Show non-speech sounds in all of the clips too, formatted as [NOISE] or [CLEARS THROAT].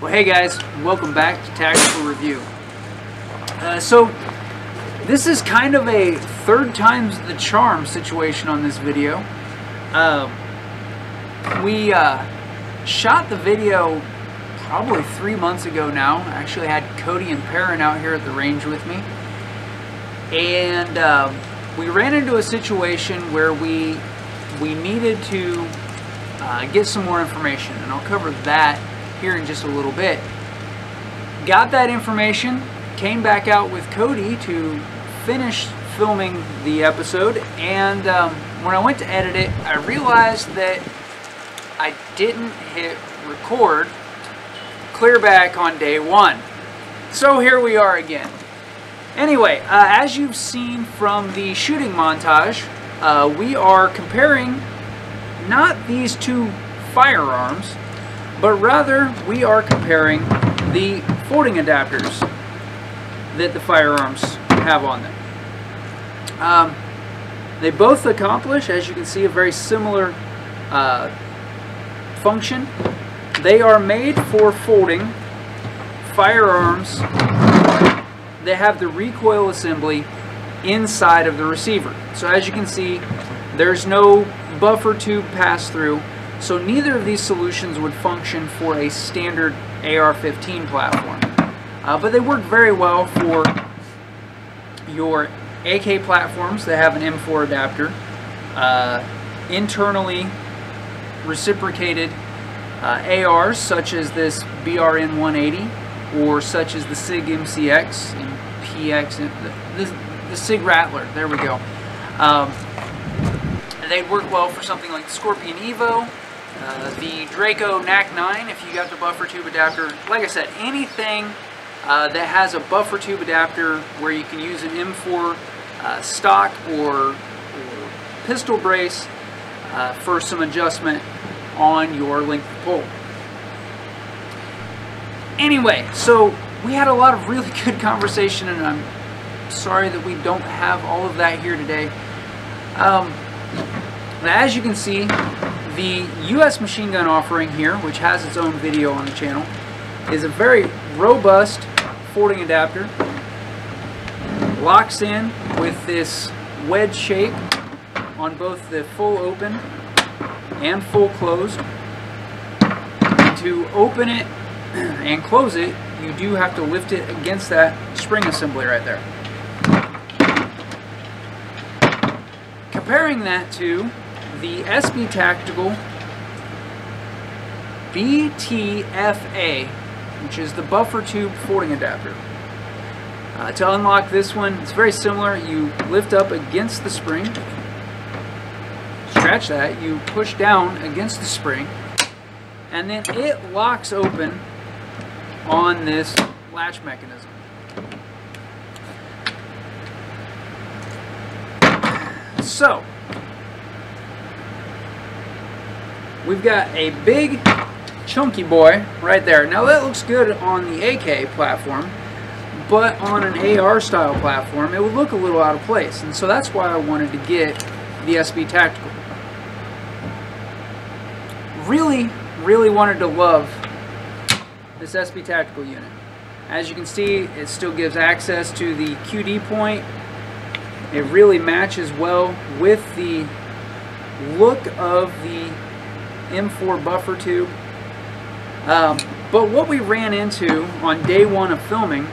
Well, hey guys, welcome back to Tactical Review. Uh, so, this is kind of a third time's the charm situation on this video. Uh, we uh, shot the video probably three months ago now. I actually had Cody and Perrin out here at the range with me. And uh, we ran into a situation where we we needed to uh, get some more information, and I'll cover that here in just a little bit. Got that information, came back out with Cody to finish filming the episode, and um, when I went to edit it, I realized that I didn't hit record clear back on day one. So here we are again. Anyway, uh, as you've seen from the shooting montage, uh, we are comparing not these two firearms, but rather we are comparing the folding adapters that the firearms have on them. Um, they both accomplish, as you can see, a very similar uh, function. They are made for folding firearms that have the recoil assembly inside of the receiver. So as you can see, there's no buffer tube pass through so neither of these solutions would function for a standard AR-15 platform. Uh, but they work very well for your AK platforms that have an M4 adapter, uh, internally reciprocated uh, ARs such as this BRN 180 or such as the SIG MCX and PX, and the, the, the SIG Rattler, there we go. Um, they work well for something like the Scorpion Evo, uh, the Draco NAK9, if you got the buffer tube adapter, like I said, anything uh, that has a buffer tube adapter where you can use an M4 uh, stock or, or, pistol brace uh, for some adjustment on your length of pull. Anyway, so we had a lot of really [LAUGHS] good conversation and I'm sorry that we don't have all of that here today. Um, as you can see, the US machine gun offering here, which has its own video on the channel, is a very robust folding adapter. Locks in with this wedge shape on both the full open and full closed. to open it [CLEARS THROAT] and close it, you do have to lift it against that spring assembly right there. Comparing that to the SB Tactical BTFA, which is the buffer tube folding adapter. Uh, to unlock this one, it's very similar. You lift up against the spring, scratch that, you push down against the spring, and then it locks open on this latch mechanism. So, we've got a big chunky boy right there. Now that looks good on the AK platform, but on an AR style platform it would look a little out of place. And so that's why I wanted to get the SB Tactical. Really, really wanted to love this SB Tactical unit. As you can see, it still gives access to the QD point. It really matches well with the look of the M4 buffer tube. Um, but what we ran into on day one of filming,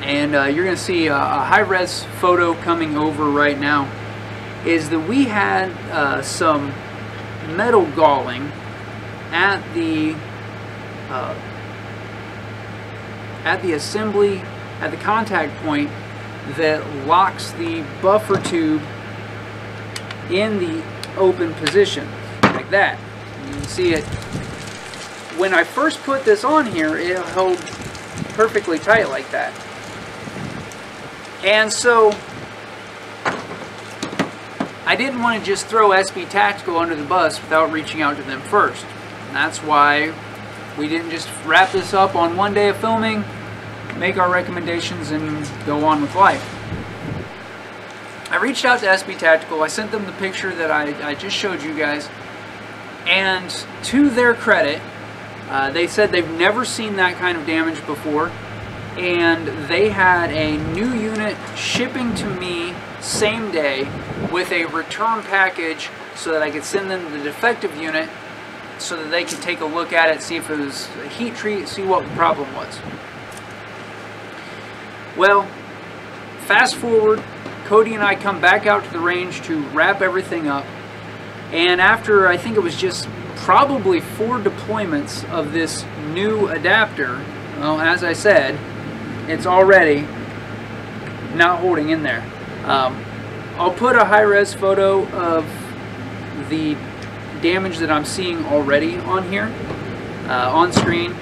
and uh, you're going to see a, a high-res photo coming over right now, is that we had uh, some metal galling at the uh, at the assembly at the contact point that locks the buffer tube in the open position like that. You can see it. When I first put this on here, it held perfectly tight like that. And so, I didn't want to just throw SB Tactical under the bus without reaching out to them first. And that's why we didn't just wrap this up on one day of filming, make our recommendations, and go on with life. I reached out to SB Tactical. I sent them the picture that I, I just showed you guys. And to their credit, Uh, they said they've never seen that kind of damage before, and they had a new unit shipping to me same day with a return package so that I could send them the defective unit so that they could take a look at it, see if it was a heat treat, see what the problem was. Well, fast forward, Cody and I come back out to the range to wrap everything up. And after, I think it was just probably four deployments of this new adapter, well, as I said, it's already not holding in there. Um, I'll put a high-res photo of the damage that I'm seeing already on here, uh, on screen.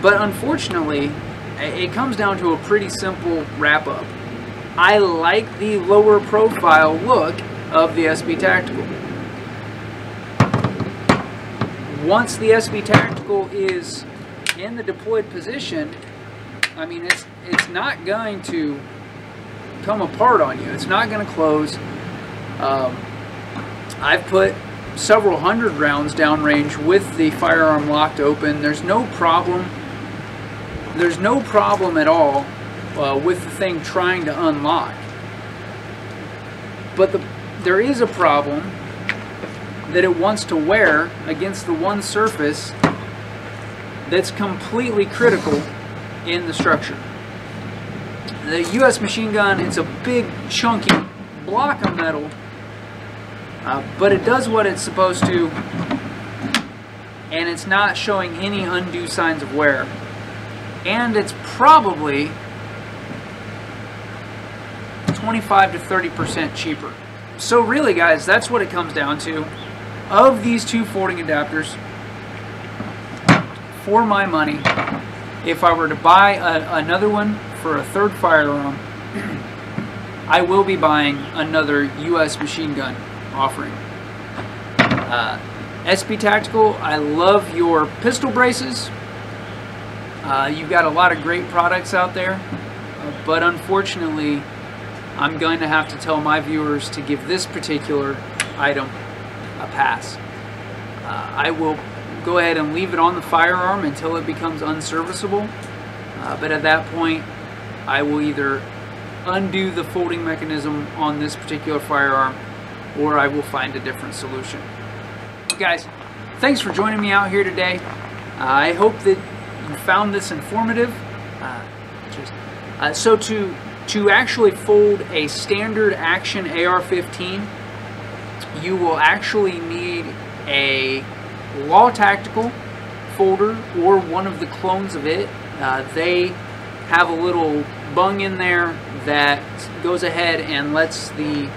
But unfortunately, it comes down to a pretty simple wrap-up. I like the lower profile look of the SB Tactical. Once the SB Tactical is in the deployed position, I mean, it's, it's not going to come apart on you. It's not going to close. Um, I've put several hundred rounds downrange with the firearm locked open. There's no problem. There's no problem at all uh, with the thing trying to unlock. But the, there is a problem that it wants to wear against the one surface that's completely critical in the structure. The U.S. machine gun, it's a big, chunky block of metal, uh, but it does what it's supposed to, and it's not showing any undue signs of wear. And it's probably 25 to 30% cheaper. So really, guys, that's what it comes down to. Of these two folding adapters, for my money, if I were to buy a, another one for a third firearm, [CLEARS THROAT] I will be buying another U.S. machine gun offering. Uh, SB Tactical, I love your pistol braces. Uh, you've got a lot of great products out there, but unfortunately, I'm going to have to tell my viewers to give this particular item a pass. Uh, I will go ahead and leave it on the firearm until it becomes unserviceable. Uh, but at that point, I will either undo the folding mechanism on this particular firearm or I will find a different solution. Guys, thanks for joining me out here today. Uh, I hope that you found this informative. Uh, just, uh, so to, to actually fold a standard action AR-15, you will actually need a Law Tactical folder or one of the clones of it. Uh, they have a little bung in there that goes ahead and lets the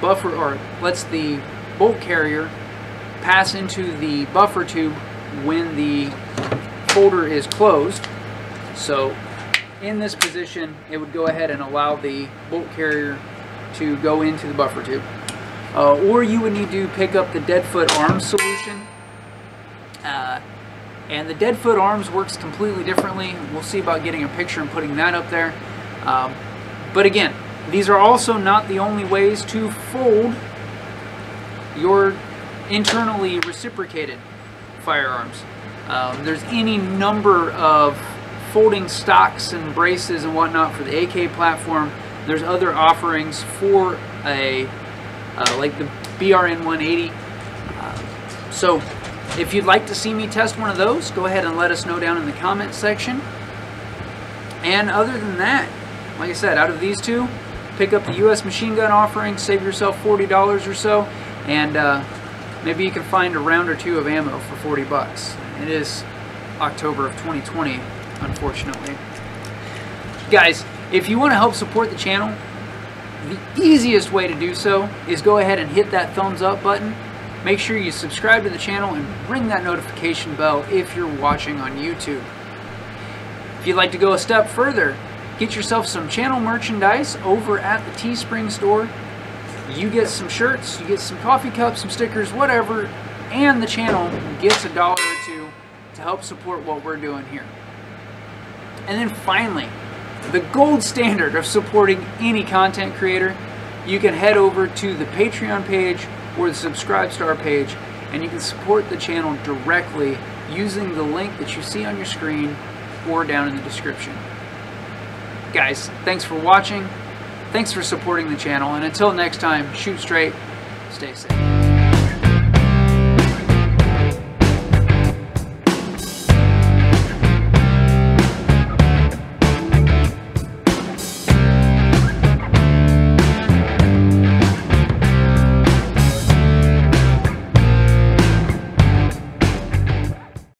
buffer or lets the bolt carrier pass into the buffer tube when the folder is closed. So in this position, it would go ahead and allow the bolt carrier to go into the buffer tube. Uh, or you would need to pick up the Deadfoot Arms solution. Uh, and the Deadfoot Arms works completely differently. We'll see about getting a picture and putting that up there. Um, but again, these are also not the only ways to fold your internally reciprocated firearms. Um, there's any number of folding stocks and braces and whatnot for the AK platform. There's other offerings for a uh, like the BRN 180. Uh, so if you'd like to see me test one of those, go ahead and let us know down in the comments section. And other than that, like I said, out of these two, pick up the U.S. machine gun offering, save yourself $40 or so, and uh, maybe you can find a round or two of ammo for 40 bucks. It is October of 2020, unfortunately. Guys, if you want to help support the channel, the easiest way to do so is go ahead and hit that thumbs up button. Make sure you subscribe to the channel and ring that notification bell if you're watching on YouTube. If you'd like to go a step further, get yourself some channel merchandise over at the Teespring store. You get some shirts, you get some coffee cups, some stickers, whatever, and the channel gets a dollar or two to help support what we're doing here. And then finally, the gold standard of supporting any content creator, you can head over to the Patreon page or the Subscribe Star page and you can support the channel directly using the link that you see on your screen or down in the description. Guys, thanks for watching. Thanks for supporting the channel, and until next time, shoot straight, stay safe.